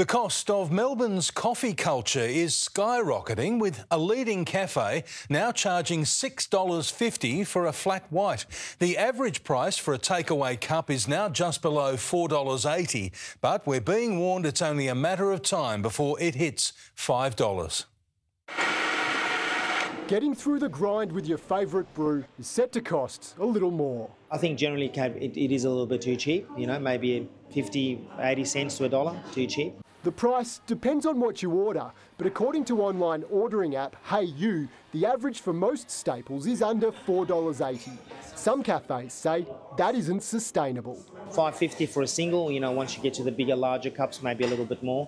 The cost of Melbourne's coffee culture is skyrocketing, with a leading cafe now charging $6.50 for a flat white. The average price for a takeaway cup is now just below $4.80, but we're being warned it's only a matter of time before it hits $5. Getting through the grind with your favourite brew is set to cost a little more. I think generally it, it is a little bit too cheap, you know, maybe 50, 80 cents to a dollar, too cheap. The price depends on what you order, but according to online ordering app HeyYou, the average for most staples is under $4.80. Some cafes say that isn't sustainable. 550 for a single, you know, once you get to the bigger, larger cups, maybe a little bit more.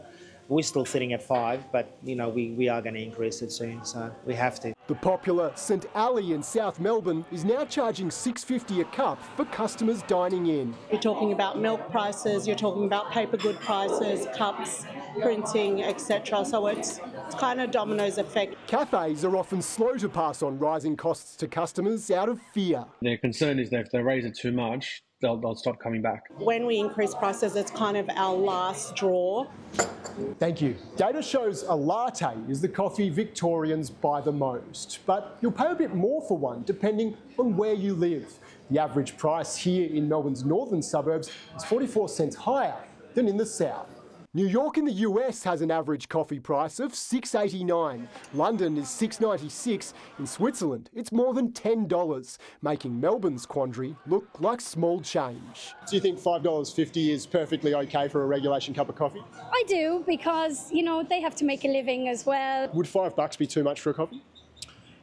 We're still sitting at five, but you know we, we are going to increase it soon, so we have to. The popular St Ali in South Melbourne is now charging six fifty a cup for customers dining in. You're talking about milk prices, you're talking about paper good prices, cups, printing, etc. So it's it's kind of dominoes effect. Cafes are often slow to pass on rising costs to customers out of fear. Their concern is that if they raise it too much, they'll, they'll stop coming back. When we increase prices, it's kind of our last draw. Thank you. Data shows a latte is the coffee Victorians buy the most, but you'll pay a bit more for one depending on where you live. The average price here in Melbourne's northern suburbs is 44 cents higher than in the south. New York in the US has an average coffee price of $6.89. London is $6.96. In Switzerland, it's more than $10, making Melbourne's quandary look like small change. Do you think $5.50 is perfectly okay for a regulation cup of coffee? I do because, you know, they have to make a living as well. Would five bucks be too much for a coffee?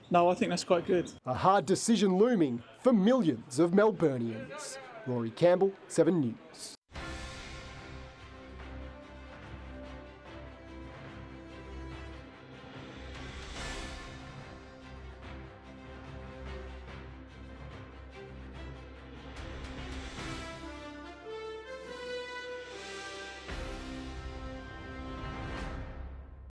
No, I think that's quite good. A hard decision looming for millions of Melburnians. Rory Campbell, 7 News.